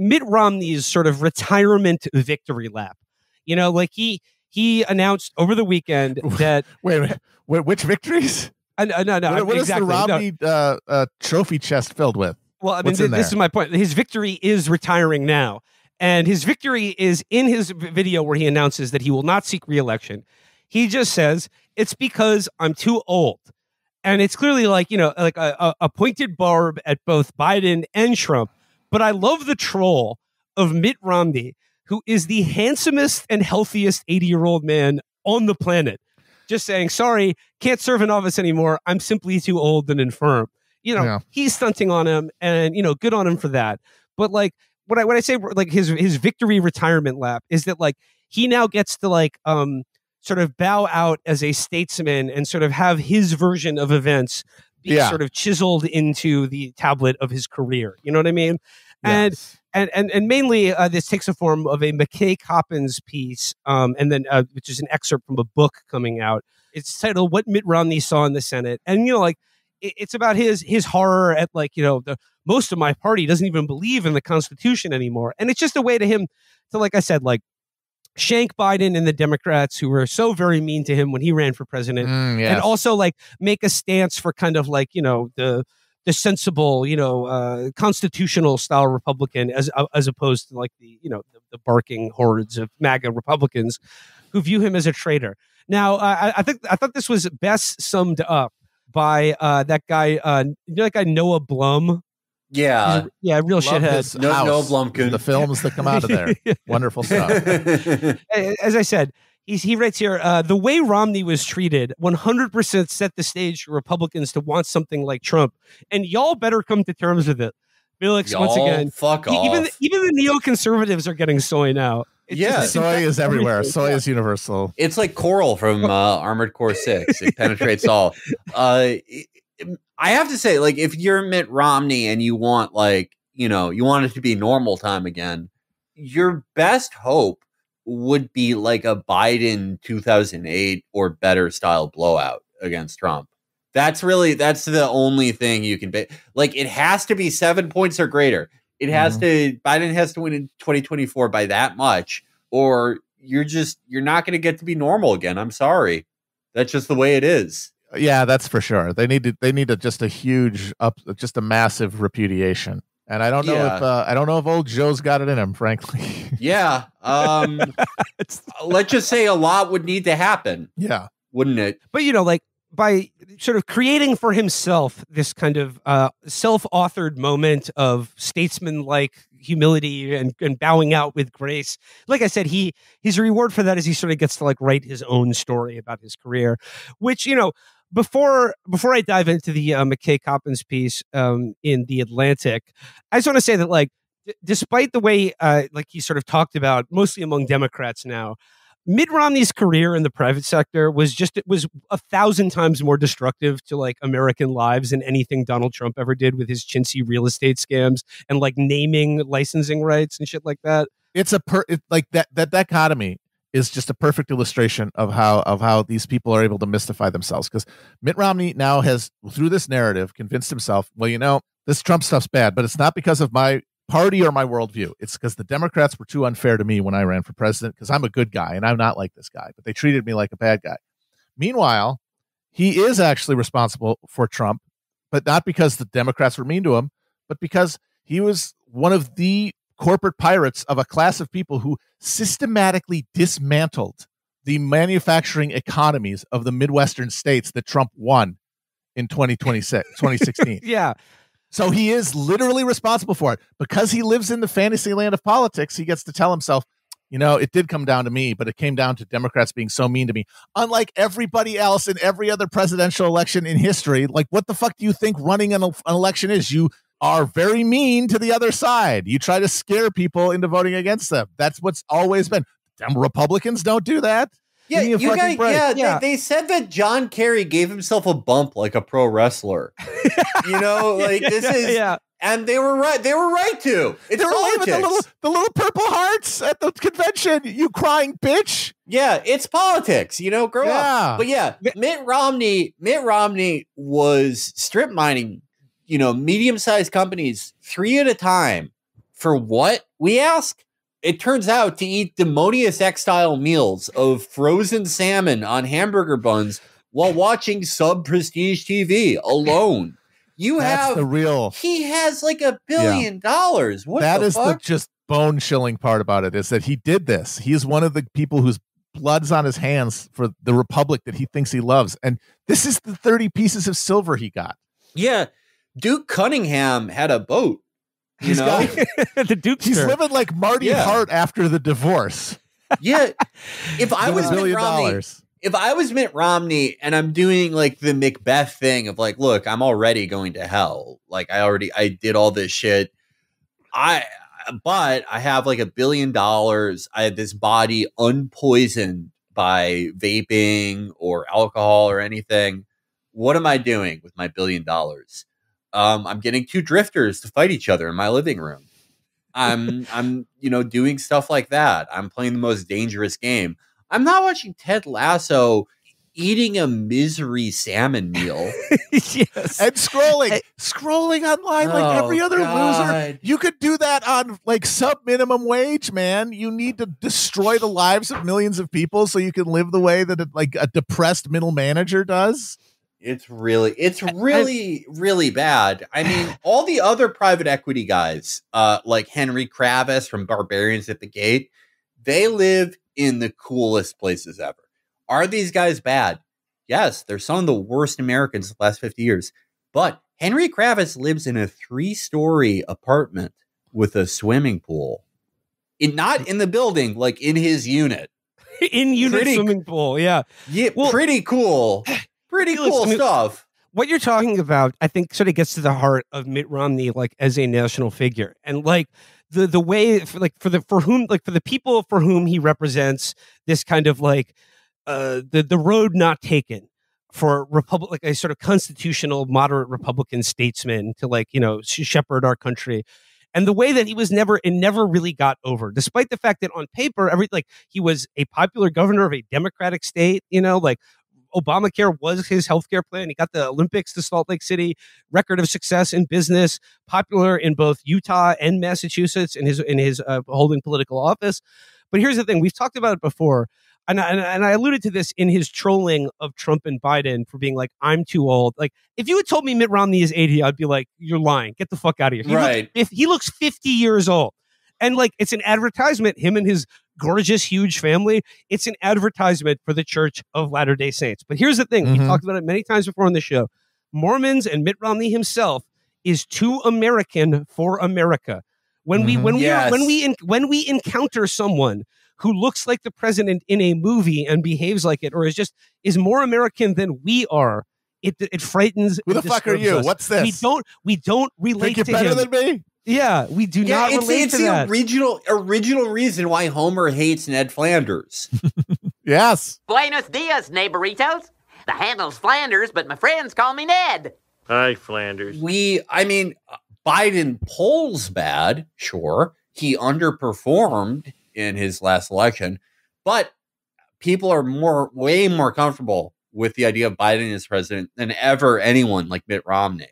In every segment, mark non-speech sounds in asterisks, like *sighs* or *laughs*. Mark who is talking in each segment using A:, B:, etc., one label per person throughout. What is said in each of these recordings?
A: Mitt Romney's sort of retirement victory lap. You know, like he he announced over the weekend *laughs* that
B: wait, wait, wait which victories?
A: Uh, no, no, no.
B: What, what
A: exactly,
B: is the Romney
A: no.
B: uh, uh, trophy chest filled with?
A: Well, I mean, th- this is my point. His victory is retiring now. And his victory is in his video where he announces that he will not seek reelection. He just says, it's because I'm too old. And it's clearly like, you know, like a, a, a pointed barb at both Biden and Trump. But I love the troll of Mitt Romney, who is the handsomest and healthiest 80 year old man on the planet. Just saying, sorry, can't serve in office anymore. I'm simply too old and infirm. You know,
B: Yeah.
A: he's stunting on him, and you know, good on him for that. But like, what I when I say like his his victory retirement lap is that like he now gets to like um sort of bow out as a statesman and sort of have his version of events be
B: Yeah.
A: sort of chiseled into the tablet of his career. You know what I mean? And
B: Yes.
A: and and and mainly uh, this takes a form of a McKay Coppins piece, um, and then uh, which is an excerpt from a book coming out. It's titled "What Mitt Romney Saw in the Senate," and you know, like it, it's about his his horror at like you know the most of my party doesn't even believe in the Constitution anymore, and it's just a way to him to like I said like shank Biden and the Democrats who were so very mean to him when he ran for president,
B: Mm, yes.
A: and also like make a stance for kind of like you know the the sensible you know uh, constitutional style Republican as uh, as opposed to like the you know the, the barking hordes of MAGA Republicans who view him as a traitor. Now uh, I, I think I thought this was best summed up by uh, that guy uh, you know that guy Noah Blum.
C: Yeah.
A: He's yeah, real
B: Love
A: shithead.
C: No-
B: house,
C: no Blumkin.
B: The films that come out of there. *laughs* Wonderful stuff. *laughs*
A: as I said, he's, he writes here uh, the way Romney was treated 100% set the stage for Republicans to want something like Trump. And y'all better come to terms with it. Felix, once
C: Y'all
A: again,
C: fuck
A: e- even, the, even the neoconservatives are getting soy now. It's
C: Yeah.
A: just-
B: Soy is *laughs* everywhere.
A: everything.
B: Soy is universal.
C: It's like Coral from uh, Armored Core Six. It penetrates all. Uh, it- I have to say, like, if you're Mitt Romney and you want, like, you know, you want it to be normal time again, your best hope would be like a Biden 2008 or better style blowout against Trump. That's really that's the only thing you can be like. It has to be seven points or greater. It has mm-hmm. to Biden has to win in 2024 by that much, or you're just you're not going to get to be normal again. I'm sorry, that's just the way it is.
B: Yeah, that's for sure. They need to. They need a, just a huge up, just a massive repudiation. And I don't know
C: Yeah.
B: if uh, I don't know if old Joe's got it in him. Frankly,
C: Yeah. Um, *laughs* let's just say a lot would need to happen,
B: yeah,
C: wouldn't it?
A: but you know, like by sort of creating for himself this kind of uh, self-authored moment of statesman-like humility and, and bowing out with grace. Like I said, he his reward for that is he sort of gets to like write his own story about his career, which you know. Before before I dive into the uh, McKay Coppins piece um, in the Atlantic, I just want to say that like d- despite the way uh, like he sort of talked about mostly among Democrats now, Mitt Romney's career in the private sector was just it was a thousand times more destructive to like American lives than anything Donald Trump ever did with his chintzy real estate scams and like naming licensing rights and shit like that.
B: it's a per it, like that that dichotomy is just a perfect illustration of how of how these people are able to mystify themselves because Mitt Romney now has through this narrative convinced himself well you know this Trump stuff's bad but it's not because of my party or my worldview. It's because the Democrats were too unfair to me when I ran for president because I'm a good guy and I'm not like this guy but they treated me like a bad guy. Meanwhile he is actually responsible for Trump but not because the Democrats were mean to him but because he was one of the corporate pirates of a class of people who systematically dismantled the manufacturing economies of the Midwestern states that Trump won in 2026, *laughs* 2016.
A: Yeah,
B: so he is literally responsible for it. Because he lives in the fantasy land of politics, he gets to tell himself, you know, it did come down to me, but it came down to Democrats being so mean to me. Unlike everybody else in every other presidential election in history, like what the fuck do you think running an, an election is? You are very mean to the other side. You try to scare people into voting against them. That's what's always been. Them Republicans don't do that.
C: Yeah,
B: Give me a
C: you guys.
B: break.
C: Yeah,
A: Yeah.
C: They, they said that John Kerry gave himself a bump like a pro wrestler. *laughs* you know, like this
A: yeah,
C: is,
A: yeah.
C: and they were right. They were right to. It's
B: They were
C: politics.
B: the little, the little purple hearts at the convention. You crying bitch.
C: Yeah, it's politics. You know, grow
B: Yeah.
C: up. But yeah, Mitt Romney. Mitt Romney was strip mining. You know, medium sized companies three at a time. For what? we ask, it turns out, to eat Demonius X style meals of frozen salmon on hamburger buns while watching sub prestige TV alone. You
B: That's
C: have
B: the real.
C: he has like a billion dollars. What
B: That
C: the
B: is the just bone chilling part about it is that he did this. He is one of the people whose blood's on his hands for the republic that he thinks he loves, and this is the thirty pieces of silver he got.
C: yeah, Duke Cunningham had a boat. You
B: He's
C: know,
B: got- *laughs*
A: the Duke.
B: He's living like Marty
C: Yeah.
B: Hart after the divorce.
C: yeah. *laughs* If I was Mitt Romney,
B: dollars.
C: if I was Mitt Romney and I'm doing like the Macbeth thing of like, look, I'm already going to hell. Like I already I did all this shit. I but I have like a billion dollars. I have this body unpoisoned by vaping or alcohol or anything. What am I doing with my billion dollars? Um, I'm getting two drifters to fight each other in my living room. I'm *laughs* I'm you know doing stuff like that. I'm playing the most dangerous game. I'm not watching Ted Lasso eating a misery salmon meal.
A: yes.
B: and scrolling,
A: Hey.
B: scrolling online like every
C: Oh,
B: other loser. You could do that on like sub minimum wage, man. You need to destroy the lives of millions of people so you can live the way that like a depressed middle manager does.
C: It's really, it's really, really bad. I mean, *laughs* all the other private equity guys, uh, like Henry Kravis from Barbarians at the Gate, they live in the coolest places ever. Are these guys bad? Yes, they're some of the worst Americans the last 50 years. But Henry Kravis lives in a three story apartment with a swimming pool. In, not in the building, like in his unit. *laughs*
A: in unit
C: Pretty-
A: swimming pool. Yeah.
C: Yeah,
A: Well-
C: pretty cool. *clears throat* Pretty
A: Felix,
C: cool
A: I mean-
C: stuff.
A: what you're talking about, I think, sort of gets to the heart of Mitt Romney, like as a national figure, and like the the way, for, like for the for whom, like for the people for whom he represents this kind of like uh the the road not taken for republic, like a sort of constitutional moderate Republican statesman to like you know shepherd our country. And the way that he was never, and never really got over, despite the fact that on paper, every like he was a popular governor of a Democratic state, you know, like Obamacare was his healthcare plan. He got the Olympics to Salt Lake City, record of success in business, popular in both Utah and Massachusetts in his in his uh, holding political office. But here's the thing: we've talked about it before, and I, and, I- and I alluded to this in his trolling of Trump and Biden for being like, "I'm too old." Like, if you had told me Mitt Romney is 80, I'd be like, "You're lying. Get the fuck out of here." He looks-
C: Right.
A: if he looks 50 years old, and like it's an advertisement, him and his gorgeous, huge family. It's an advertisement for the Church of Latter day Saints. But here's the thing we've
B: Mhm.
A: talked about it many times before on the show Mormons and Mitt Romney himself is too American for America. When we
B: Mhm.
A: when we
C: Yes.
A: when we en- when we encounter someone who looks like the president in a movie and behaves like it, or is just is more American than we are, it it frightens.
B: Who the fuck are you?
A: us.
B: What's this?
A: We don't we don't relate
B: think you're
A: to
B: better
A: him.
B: than me?
A: Yeah, we do
C: Yeah,
A: not
C: it's,
A: relate
C: it's
A: to
C: the
A: that.
C: original original reason why Homer hates Ned Flanders. *laughs*
B: Yes.
D: Buenos dias, neighboritos. The handle's Flanders, but my friends call me Ned.
E: Hi, Flanders.
C: we, I mean, Biden polls bad, sure. He underperformed in his last election, but people are more, way more comfortable with the idea of Biden as president than ever anyone like Mitt Romney.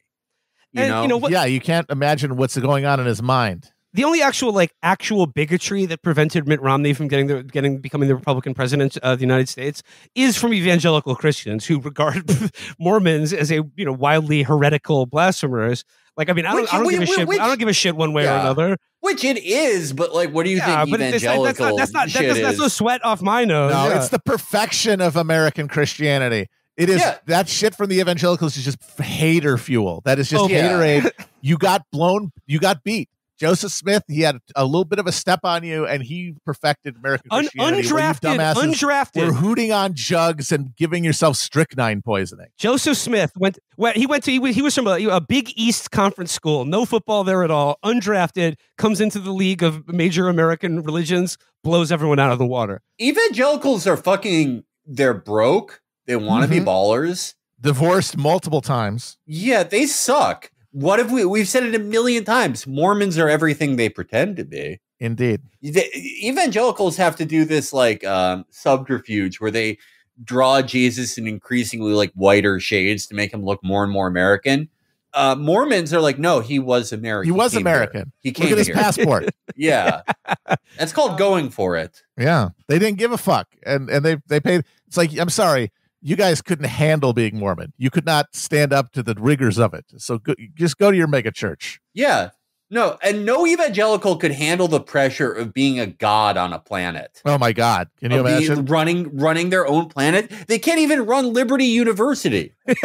C: You
A: And,
C: know,
A: you know, what-
B: yeah, you can't imagine what's going on in his mind.
A: the only actual like actual bigotry that prevented Mitt Romney from getting the getting becoming the Republican president of the United States is from evangelical Christians who regard *laughs* Mormons as a you know wildly heretical blasphemers. Like I mean I don't,
C: Which-
A: I don't give a
C: which-
A: shit
C: which-
A: I don't give a shit one way or another.
C: which it is, but like, what do you
A: yeah,
C: think
A: but it's,
C: evangelical
A: that's not that's not that,
C: shit
A: that's, that's no sweat off my nose.
B: No,
A: Yeah.
B: it's the perfection of American Christianity. It is
C: Yeah.
B: that shit from the evangelicals is just hater fuel. That is just
A: Oh,
C: yeah.
B: haterade. *laughs* You got blown. You got beat. Joseph Smith, he had a little bit of a step on you, and he perfected American
A: Un-
B: Christianity. where you
A: undrafted,
B: dumbasses
A: undrafted.
B: hooting on jugs and giving yourself strychnine poisoning.
A: Joseph Smith went. Well, he went to. He was, he was from a, a Big East conference school. No football there at all. Undrafted. Comes into the league of major American religions. Blows everyone out of the water.
C: Evangelicals are fucking, they're broke. They want to
B: Mhm.
C: be ballers.
B: Divorced multiple times.
C: Yeah, they suck. What have we? We've said it a million times. Mormons are everything they pretend to be.
B: Indeed.
C: The, evangelicals have to do this like um, subterfuge where they draw Jesus in increasingly like whiter shades to make him look more and more American. uh, Mormons are like, no, he was American.
B: He was
C: came here.
B: American.
C: He
B: Look
C: came
B: at his passport. *laughs*
C: Yeah, that's called *laughs* going for it.
B: yeah, they didn't give a fuck, and and they they paid. It's like I'm sorry, you guys couldn't handle being Mormon. You could not stand up to the rigors of it. So go, just go to your mega church.
C: Yeah, no, and no evangelical could handle the pressure of being a god on a planet.
B: Oh my God, can you
C: Of
B: imagine?
C: running running their own planet? They can't even run Liberty University. *laughs*
A: but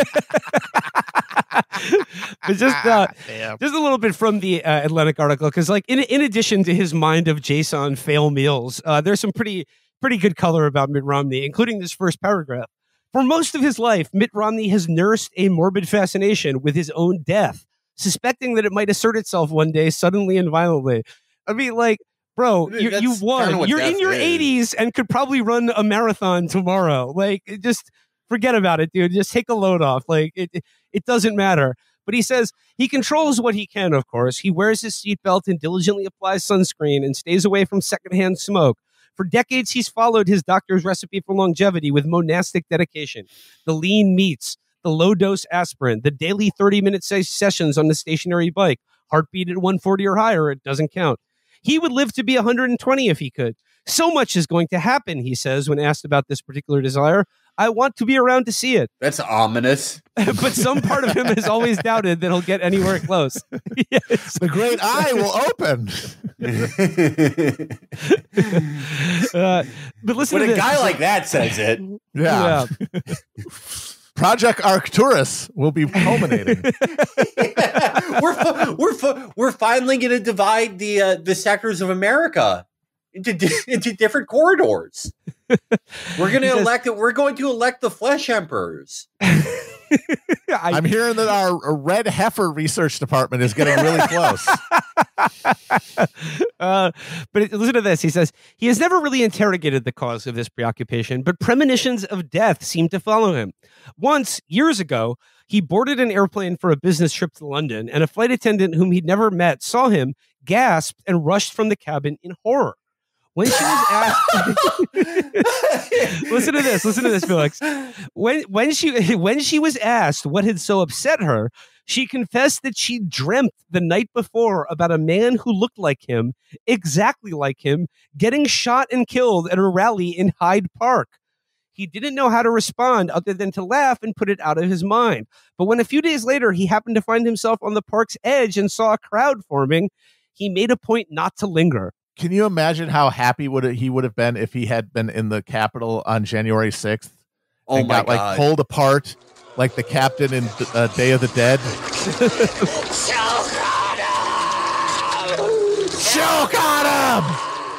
A: just uh,
B: Damn.
A: just a little bit from the uh, Atlantic article because, like, in in addition to his mind of Jason fail meals, uh, there's some pretty pretty good color about Mitt Romney, including this first paragraph. For most of his life, Mitt Romney has nursed a morbid fascination with his own death, suspecting that it might assert itself one day suddenly and violently. I mean, like, bro, you, you won. You're in your
C: is.
A: 80s and could probably run a marathon tomorrow. Like, just forget about it, dude. Just take a load off. Like, it, it, it doesn't matter. But he says he controls what he can, of course. He wears his seatbelt and diligently applies sunscreen and stays away from secondhand smoke. For decades, he's followed his doctor's recipe for longevity with monastic dedication. The lean meats, the low dose aspirin, the daily 30 minute se- sessions on the stationary bike, heartbeat at 140 or higher, it doesn't count. He would live to be 120 if he could. So much is going to happen, he says, when asked about this particular desire. I want to be around to see it. *laughs*
C: That's ominous.
A: but some part of him has always doubted that he'll get anywhere close. *laughs* *laughs* Yes.
B: The great eye will open.
A: Uh, but listen
C: when
A: to
C: a
A: this.
C: guy like that says it,
B: Yeah. Project Arcturus will be culminating.
C: we're we're we're finally going to divide the uh, the sectors of America into di- *laughs* into different corridors. *laughs* We're going to
A: says-
C: elect it. We're going to elect the flesh emperors. *laughs*
A: I-
B: I'm hearing that our our red heifer research department is getting really close.
A: uh, but listen to this. He says he has never really interrogated the cause of this preoccupation, but premonitions of death seem to follow him. Once, years ago, he boarded an airplane for a business trip to London, and a flight attendant whom he'd never met saw him, gasped, and rushed from the cabin in horror. When she was asked, *laughs* listen to this. Listen to this, Felix. When when she *laughs* when she was asked what had so upset her, she confessed that she dreamt the night before about a man who looked like him, exactly like him, getting shot and killed at a rally in Hyde Park. He didn't know how to respond other than to laugh and put it out of his mind. But when a few days later he happened to find himself on the park's edge and saw a crowd forming, he made a point not to linger.
B: Can you imagine how happy would he would have been if he had been in the Capitol on January 6th
C: Oh
B: and
C: my
B: got like pulled apart like the captain in uh, Day of the Dead? *laughs* Choke on him!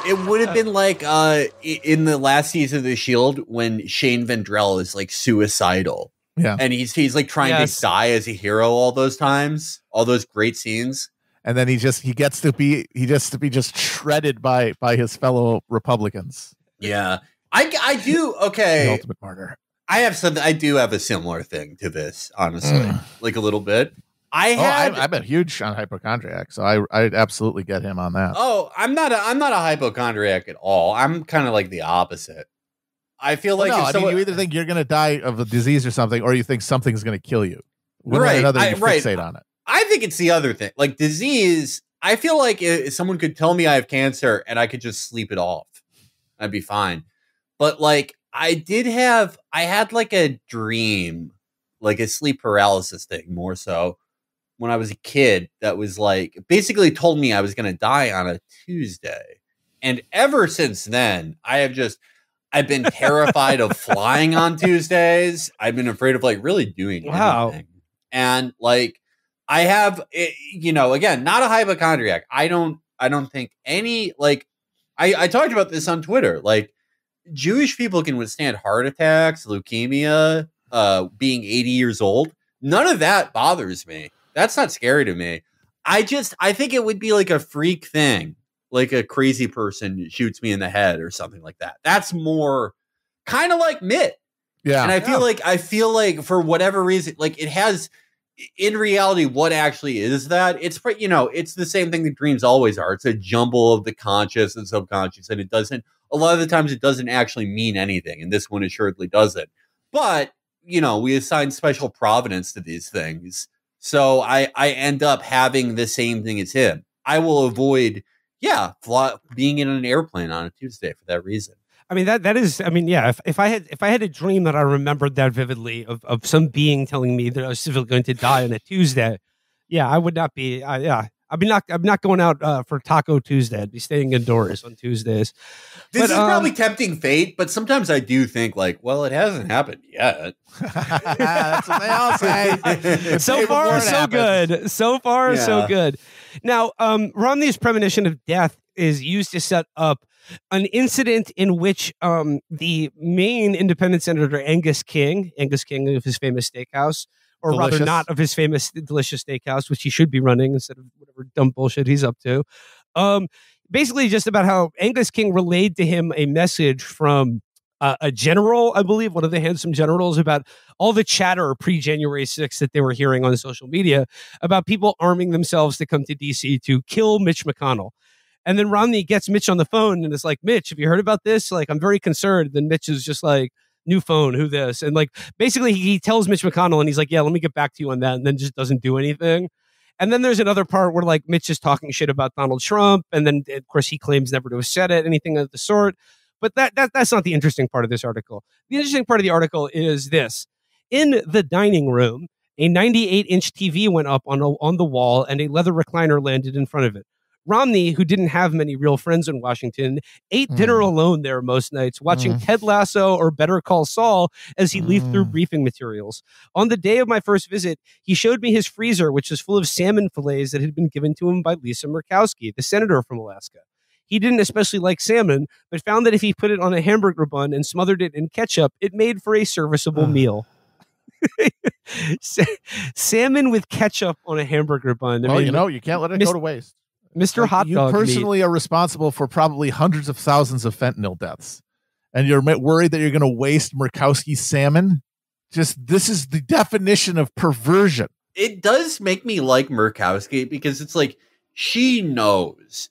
C: It would have been like uh, in the last season of The Shield when Shane Vendrell is like suicidal.
B: Yeah.
C: and he's he's like trying
A: Yes.
C: to die as a hero all those times, all those great scenes.
B: And then he just he gets to be he gets to be just shredded by by his fellow Republicans.
C: Yeah, I I do okay.
B: The ultimate martyr.
C: I have something. I do have a similar thing to this, honestly,
B: Mm.
C: like a little bit. I
B: Oh,
C: had.
B: I'm, I'm a huge on hypochondriac, so I I absolutely get him on that.
C: oh, I'm not. A, I'm not a hypochondriac at all. I'm kind of like the opposite. I feel
B: Well,
C: like
B: no,
C: if
B: I mean, you either think you're going to die of a disease or something, or you think something's going to kill you. One
C: Right,
B: another,
C: I-
B: you
C: right.
B: on it.
C: I think it's the other thing. Like disease, I feel like if someone could tell me I have cancer and I could just sleep it off, I'd be fine. But like I did have I had like a dream, like a sleep paralysis thing more so when I was a kid that was like basically told me I was going to die on a Tuesday. And ever since then, I have just I've been terrified of flying on *laughs* Tuesdays. I've been afraid of like really doing
A: Wow.
C: anything. And like I have eh, you know, again, not a hypochondriac. I don't I don't think any like I I talked about this on Twitter. Like Jewish people can withstand heart attacks, leukemia, uh being 80 years old. None of that bothers me. That's not scary to me. I just I think it would be like a freak thing. Like a crazy person shoots me in the head or something like that. That's more kind of like Mitt.
B: Yeah.
C: And I feel like I feel like for whatever reason, like it has in reality, what actually is that? It's you know, it's the same thing that dreams always are. It's a jumble of the conscious and subconscious, and it doesn't. A lot of the times, it doesn't actually mean anything, and this one assuredly doesn't. But you know, we assign special providence to these things, So I I end up having the same thing as him. I will avoid, yeah, fly, being in an airplane on a Tuesday for that reason.
A: I mean that that is I mean yeah if, if I had if I had a dream that I remembered that vividly of, of some being telling me that I was still going to die on a Tuesday, yeah I would not be uh, yeah I'd be not I'm not going out uh, for Taco Tuesday. I'd be staying indoors on Tuesdays.
C: This
A: But,
C: is
A: um,
C: probably tempting fate, but sometimes I do think like, well, it hasn't happened yet. *laughs*
B: That's what they all say. *laughs*
A: so far so
B: happens.
A: good so far so good now um romney's premonition of death is used to set up an incident in which um the Maine independent senator angus king angus king of his famous steakhouse or rather not of his famous delicious steakhouse which he should be running instead of whatever dumb bullshit he's up to um basically just about how angus king relayed to him a message from uh, a general, I believe, one of the handsome generals, about all the chatter pre January 6th that they were hearing on social media about people arming themselves to come to DC to kill Mitch McConnell. And then Romney gets Mitch on the phone and is like, Mitch, have you heard about this? Like, I'm very concerned. Then Mitch is just like, new phone, who this? And like, basically, he tells Mitch McConnell and he's like, yeah, let me get back to you on that. And then just doesn't do anything. And then there's another part where like Mitch is talking shit about Donald Trump. And then, of course, he claims never to have said it, anything of the sort. But that, that that's not the interesting part of this article. The interesting part of the article is this: in the dining room, a 98 inch TV went up on a, on the wall, and a leather recliner landed in front of it. Romney, who didn't have many real friends in Washington, ate dinner
B: Mm.
A: alone there most nights, watching
B: Mm.
A: Ted Lasso or Better Call Saul as he leafed through
B: Mm.
A: briefing materials. On the day of my first visit, he showed me his freezer, which was full of salmon fillets that had been given to him by Lisa Murkowski, the senator from Alaska. He didn't especially like salmon, but found that if he put it on a hamburger bun and smothered it in ketchup, it made for a serviceable
B: Ugh.
A: meal. *laughs* Sa- salmon with ketchup on a hamburger bun. I
B: well,
A: mean,
B: you know, you can't let it
A: Mis-
B: go to waste.
A: Mr.
B: Like,
A: Hot
B: you
A: Dog meat.
B: personally are responsible for probably hundreds of thousands of fentanyl deaths, and you're worried that you're going to waste Murkowski's salmon. Just this is the definition of perversion.
C: It does make me like Murkowski because it's like she knows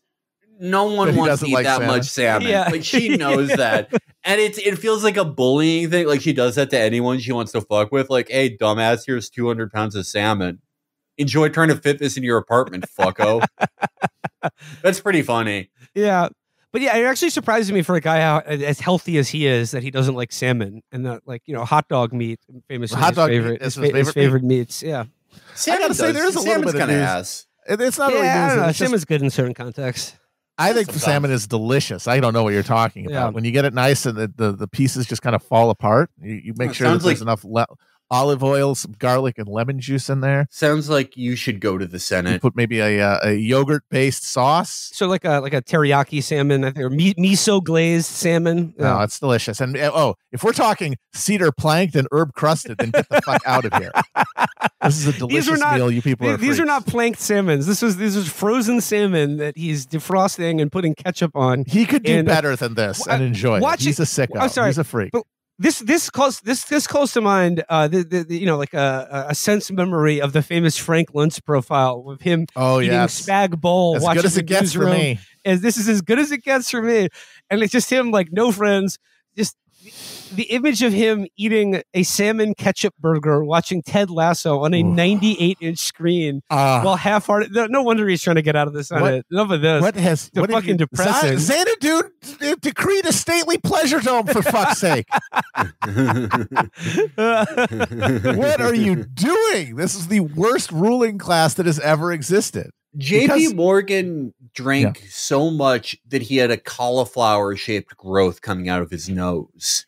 C: no one wants to eat
B: like
C: that
B: salmon.
C: much salmon.
A: Yeah.
C: Like she knows *laughs* that. And it's it feels like a bullying thing. Like she does that to anyone she wants to fuck with. Like, hey, dumbass, here's 200 pounds of salmon. Enjoy trying to fit this in your apartment, fucko. *laughs* That's pretty funny.
A: Yeah. But yeah, it actually surprises me for a guy how, as healthy as he is that he doesn't like salmon and that like you know hot dog meat famously
B: Hot
A: his
B: dog meat
A: favorite
B: is
A: his,
B: his
A: fa- his
B: favorite meat?
A: favorite meats. Yeah,
C: Salmon
B: gotta say, there is a little bit of
C: kinda
B: news.
C: ass.
B: It's not really
A: yeah. I
B: news.
A: don't know.
B: It's just-
A: good in certain contexts.
B: I think
C: Sometimes.
B: salmon is delicious. I don't know what you're talking about.
A: Yeah.
B: When you get it nice and the, the, the pieces just kind of fall apart, you, you make
C: It
B: sure that
C: sounds
B: there's
C: like-
B: enough le- olive oil, some garlic, and lemon juice in there.
C: Sounds like you should go to the
B: You
C: Senate.
B: put maybe a, uh, a yogurt based sauce.
A: So like a like a teriyaki salmon, I think, or mi- miso glazed salmon.
B: Oh, it's delicious. And uh, oh, if we're talking cedar planked and herb crusted, then get the fuck out of here. *laughs* This is a delicious
A: not-
B: meal. You people are
A: these are not planked salmons. This was this was frozen salmon that he's defrosting and putting ketchup on.
B: He could do
A: and-
B: better than this
A: Wa-
B: and enjoy
A: watch
B: it. He's a sicko.
A: I'm sorry,
B: He's a freak.
A: but- This this calls this this calls to mind uh the, the, the you know like a a sense memory of the famous Frank Luntz profile of him
B: oh yes,
A: spag bowl,
B: as
A: watching
B: good as it gets for me.
A: as this is as good as it gets for me. And it's just him, like no friends, just the image of him eating a salmon ketchup burger, watching Ted Lasso on a 98 inch screen
B: Uh,
A: while half hearted. No, no wonder he's trying to get out of the Senate. Enough of this.
B: what has
A: the
B: what
A: fucking
B: you-
A: depressing.
B: Xanadu decreed a stately pleasure dome for fuck's sake. *laughs* what are you doing? This is the worst ruling class that has ever existed.
C: JP Morgan drank so much that he had a cauliflower shaped growth coming out of his nose.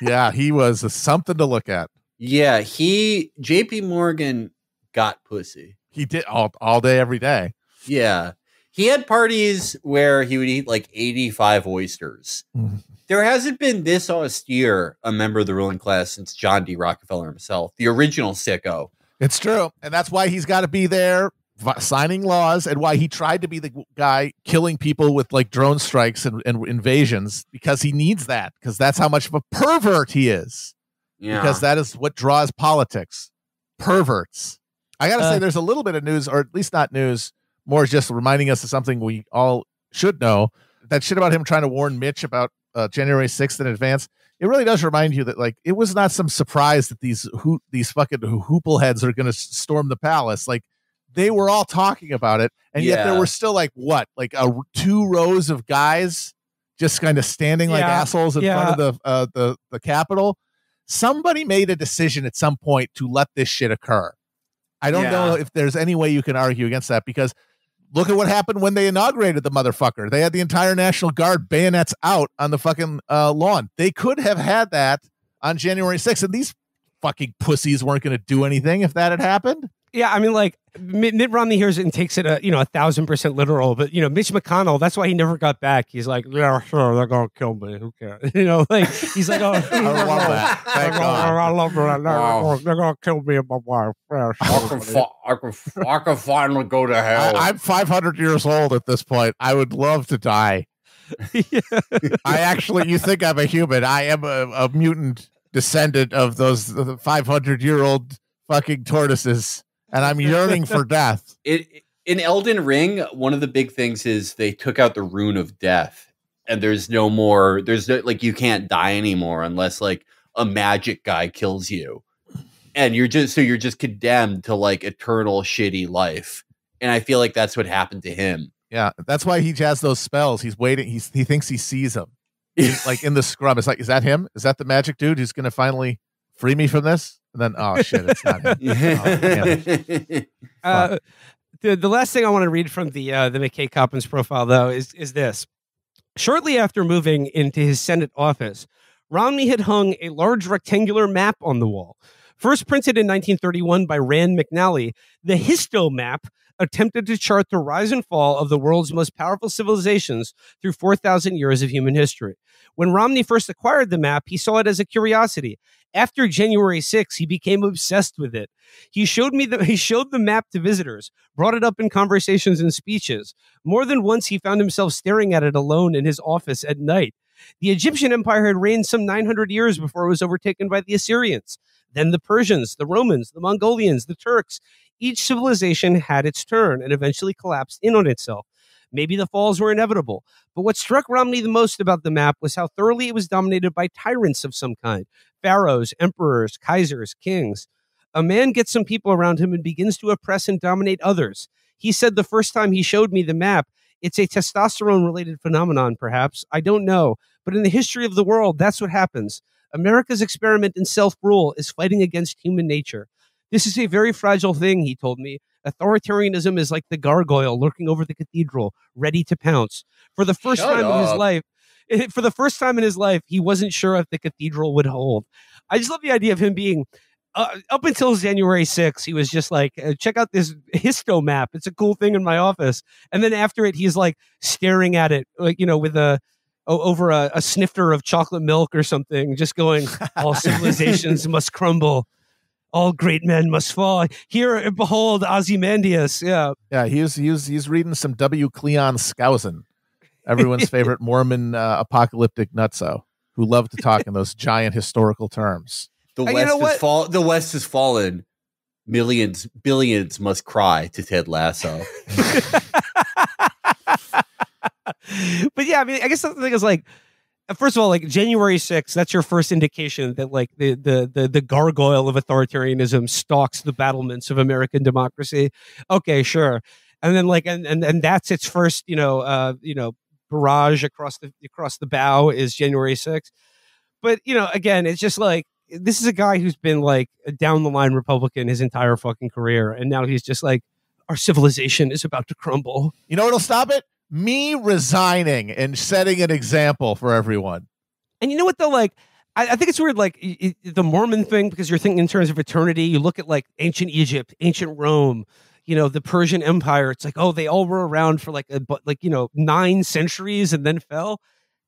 B: Yeah, he was a, something to look at.
C: Yeah, he JP Morgan got pussy.
B: He did all all day, every day.
C: Yeah. He had parties where he would eat like 85 oysters.
B: Mhm.
C: There hasn't been this austere a member of the ruling class since John D. Rockefeller himself, the original sicko.
B: It's true, and that's why he's got to be there signing laws, and why he tried to be the guy killing people with like drone strikes and, and invasions because he needs that because that's how much of a pervert he is.
C: Yeah.
B: because that is what draws politics perverts i gotta
A: Uh,
B: say there's a little bit of news or at least not news more just reminding us of something we all should know that shit about him trying to warn mitch about uh, January 6th in advance, it really does remind you that like it was not some surprise that these who these fucking hoople heads are going to storm the palace. Like they were all talking about it, and yet there were still like what, like a two rows of guys just kind of standing like assholes in front of the uh, the the Capitol. Somebody made a decision at some point to let this shit occur. I don't know if there's any way you can argue against that because look at what happened when they inaugurated the motherfucker. They had the entire National Guard bayonets out on the fucking uh, lawn. They could have had that on January 6th, and these fucking pussies weren't going to do anything if that had happened.
A: Yeah, I mean, like Mitt, Mitt Romney hears it and takes it a you know a thousand percent literal, but you know Mitch McConnell, that's why he never got back. He's like, yeah, sure, they're gonna kill me. Who cares? *laughs* You know, like he's like, oh, *laughs* *laughs*
B: I love that.
A: They're
B: Thank
A: gonna, I love that. They're,
C: Wow.
A: they're gonna kill me and my wife. Yeah,
C: I
A: sure,
C: can,
A: buddy.
C: fi- I, can, f- I can finally go to hell.
B: I, I'm 500 years old at this point. I would love to die. I actually, you think I'm a human. I am a, a mutant descendant of those 500 year old fucking tortoises, and I'm yearning for *laughs* death.
C: it in Elden Ring, one of the big things is they took out the rune of death, and there's no more. There's no like you can't die anymore unless like a magic guy kills you, and you're just so you're just condemned to like eternal shitty life. And I feel like that's what happened to him.
B: Yeah, that's why he has those spells. He's waiting. He's he thinks he sees them, like in the scrum. It's like, is that him? Is that the magic dude who's going to finally free me from this? And then, oh shit, it's not him. Oh, it. *laughs*
A: Uh, the the last thing I want to read from the uh, the McKay Coppins profile though is is this. Shortly after moving into his Senate office, Romney had hung a large rectangular map on the wall. First printed in 1931 by Rand McNally, the Histomap attempted to chart the rise and fall of the world's most powerful civilizations through 4,000 years of human history. When Romney first acquired the map, he saw it as a curiosity. After January 6, he became obsessed with it. He showed me the *laughs* he showed the map to visitors, brought it up in conversations and speeches. More than once he found himself staring at it alone in his office at night. The Egyptian Empire had reigned some 900 years before it was overtaken by the Assyrians, then the Persians, the Romans, the Mongolians, the Turks. Each civilization had its turn and eventually collapsed in on itself. Maybe the falls were inevitable, but what struck Romney the most about the map was how thoroughly it was dominated by tyrants of some kind pharaohs, emperors, kaisers, kings. A man gets some people around him and begins to oppress and dominate others. He said the first time he showed me the map, it's a testosterone related phenomenon, perhaps. I don't know. But in the history of the world, that's what happens. America's experiment in self rule is fighting against human nature. This is a very fragile thing, he told me. Authoritarianism is like the gargoyle lurking over the cathedral, ready to pounce. For the first
C: Shut
A: time in his life, *laughs* for the first time in his life, he wasn't sure if the cathedral would hold. I just love the idea of him being uh, up until January 6th, he was just like, uh, check out this Histomap. It's a cool thing in my office. And then after it, he's like staring at it, like, you know, with a, over a, a snifter of chocolate milk or something, just going, all *laughs* civilizations must crumble. All great men must fall. Here, behold, Ozymandias. Yeah.
B: Yeah, he's he's he's reading some W. Cleon Skousen, everyone's *laughs* favorite Mormon uh, apocalyptic nutso, who loved to talk in those giant historical terms.
C: The
A: Uh, you
C: West
A: know
C: has fall. The West has fallen. Millions, billions must cry to Ted Lasso. *laughs* *laughs*
A: but yeah, I mean, I guess the thing is like, first of all, like January 6th, that's your first indication that like the the the, the gargoyle of authoritarianism stalks the battlements of American democracy. Okay, sure. And then like and and, and that's its first, you know, uh, you know, barrage across the across the bow is January 6th. But, you know, again, it's just like this is a guy who's been like a down the line Republican his entire fucking career. And now he's just like, our civilization is about to crumble.
B: You know what'll stop it? Me resigning and setting an example for everyone.
A: And you know what though, like I, I think it's weird, like the Mormon thing, because you're thinking in terms of eternity. You look at like ancient Egypt, ancient Rome, you know, the Persian Empire. It's like, oh, they all were around for like a like you know nine centuries and then fell.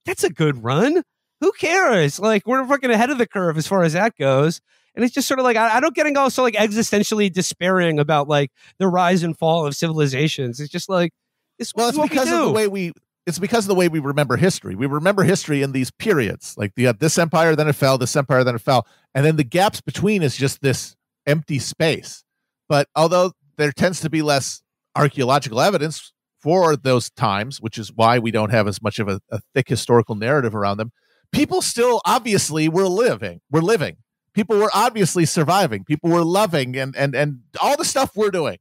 A: That's a good run. Who cares? Like we're fucking ahead of the curve as far as that goes. And it's just sort of like I, I don't getting also like existentially despairing about like the rise and fall of civilizations. It's just like it's
B: Well, it's
A: what we
B: because of the way we. It's because of the way we remember history. We remember history in these periods, like the uh, this empire, then it fell, this empire, then it fell, and then the gaps between is just this empty space. But although there tends to be less archaeological evidence for those times, which is why we don't have as much of a, a thick historical narrative around them, people still obviously were living. We're living. People were obviously surviving. People were loving and and and all the stuff we're doing.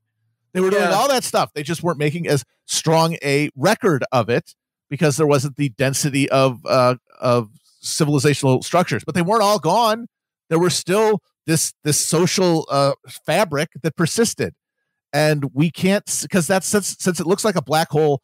B: They were doing
C: Yeah.
B: all that stuff. They just weren't making as strong a record of it because there wasn't the density of uh, of civilizational structures. But they weren't all gone. There were still this this social uh, fabric that persisted, and we can't because that's since since it looks like a black hole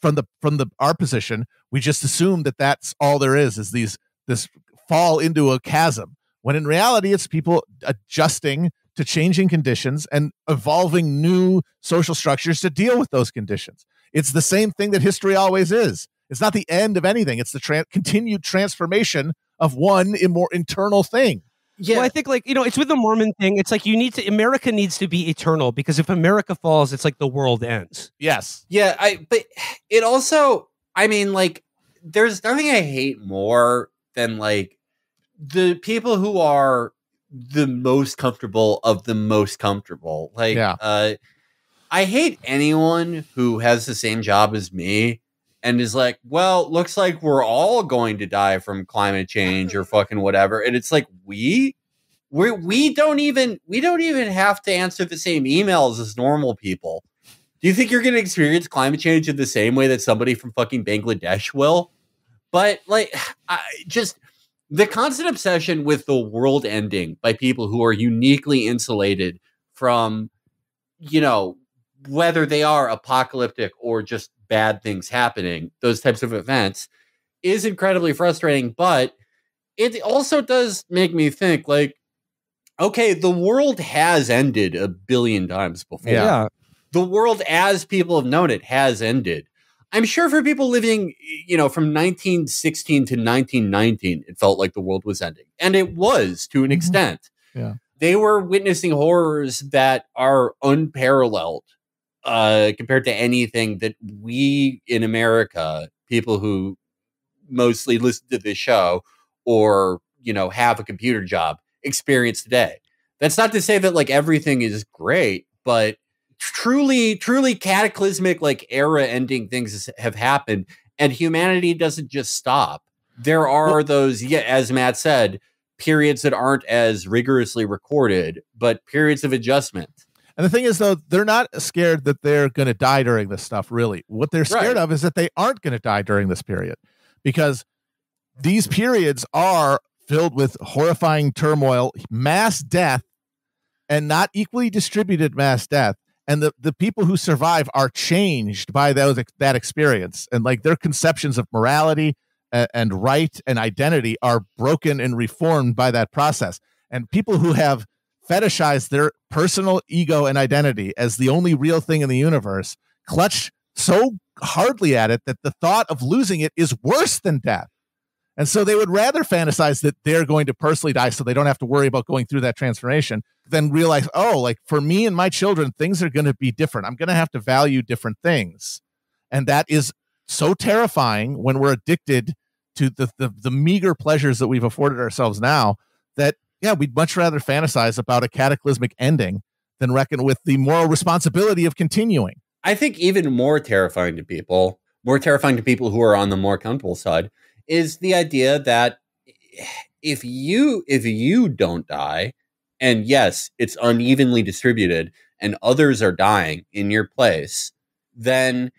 B: from the from the our position. We just assume that that's all there is is these this fall into a chasm when in reality it's people adjusting to changing conditions and evolving new social structures to deal with those conditions. It's the same thing that history always is. It's not the end of anything. It's the tra- continued transformation of one in more internal thing.
C: Yeah.
A: Well, I think like you know, it's with the Mormon thing. It's like you need to. America needs to be eternal because if America falls, it's like the world ends.
B: Yes.
C: Yeah, I but it also I mean like there's nothing I hate more than like the people who are the most comfortable of the most comfortable. Like
B: Yeah.
C: uh I hate anyone who has the same job as me and is like, well, looks like we're all going to die from climate change or *laughs* fucking whatever. And it's like we we we don't even we don't even have to answer the same emails as normal people. Do you think you're going to experience climate change in the same way that somebody from fucking Bangladesh will? But like, *sighs* I just the constant obsession with the world ending by people who are uniquely insulated from, you know, whether they are apocalyptic or just bad things happening, those types of events is incredibly frustrating. But it also does make me think like, okay, the world has ended a billion times before
B: Yeah.
C: the world as people have known it has ended. I'm sure for people living, you know, from 1916 to 1919, it felt like the world was ending. And it was to an
B: Mhm.
C: extent.
B: Yeah.
C: They were witnessing horrors that are unparalleled uh, compared to anything that we in America, people who mostly listen to this show or, you know, have a computer job, experience today. That's not to say that like everything is great, but truly truly cataclysmic like era ending things have happened and humanity doesn't just stop there are those yeah as matt said periods that aren't as rigorously recorded but periods of adjustment
B: And the thing is, though, they're not scared that they're going to die during this stuff, really. What they're scared
C: Right.
B: of is that they aren't going to die during this period because these periods are filled with horrifying turmoil, mass death, and not equally distributed mass death. And the, the people who survive are changed by those that experience. And like their conceptions of morality and, and right and identity are broken and reformed by that process. And people who have fetishized their personal ego and identity as the only real thing in the universe, clutch so hardly at it that the thought of losing it is worse than death. And so they would rather fantasize that they're going to personally die so they don't have to worry about going through that transformation than realize, oh, like for me and my children, things are going to be different. I'm going to have to value different things. And that is so terrifying when we're addicted to the, the, the meager pleasures that we've afforded ourselves now that yeah, we'd much rather fantasize about a cataclysmic ending than reckon with the moral responsibility of continuing.
C: I think even more terrifying to people, more terrifying to people who are on the more comfortable side, is the idea that if you if you don't die, and yes, it's unevenly distributed, and others are dying in your place, then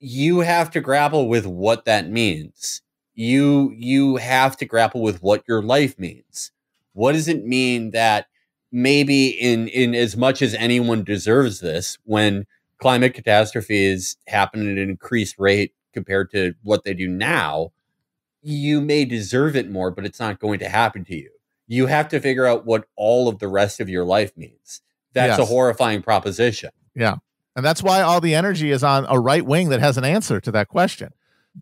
C: you have to grapple with what that means. You you have to grapple with what your life means. What does it mean that maybe in in as much as anyone deserves this when climate catastrophes happen at an increased rate compared to what they do now, you may deserve it more, but it's not going to happen to you. You have to figure out what all of the rest of your life means. That's a horrifying proposition. Yeah.
B: And that's why all the energy is on a right wing that has an answer to that question.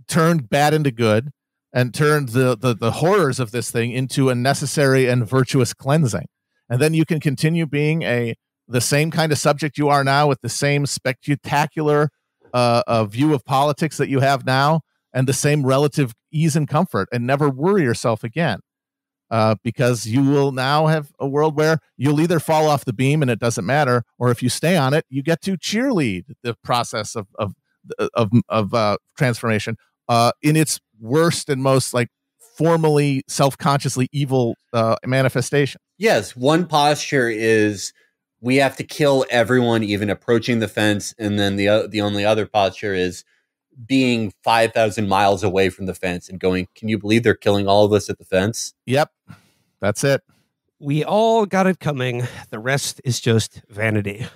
B: Turned bad into good and turned the, the, the horrors of this thing into a necessary and virtuous cleansing. And then you can continue being a the same kind of subject you are now with the same spectacular uh, uh, view of politics that you have now and the same relative ease and comfort and never worry yourself again. Uh, because you will now have a world where you'll either fall off the beam and it doesn't matter, or if you stay on it, you get to cheerlead the process of, of of of uh, transformation uh, in its worst and most like formally self-consciously evil uh, manifestation.
C: Yes, one posture is we have to kill everyone even approaching the fence, and then the o- the only other posture is being five thousand miles away from the fence and going. Can you believe they're killing all of us at the fence?
B: Yep, that's it.
A: We all got it coming. The rest is just vanity.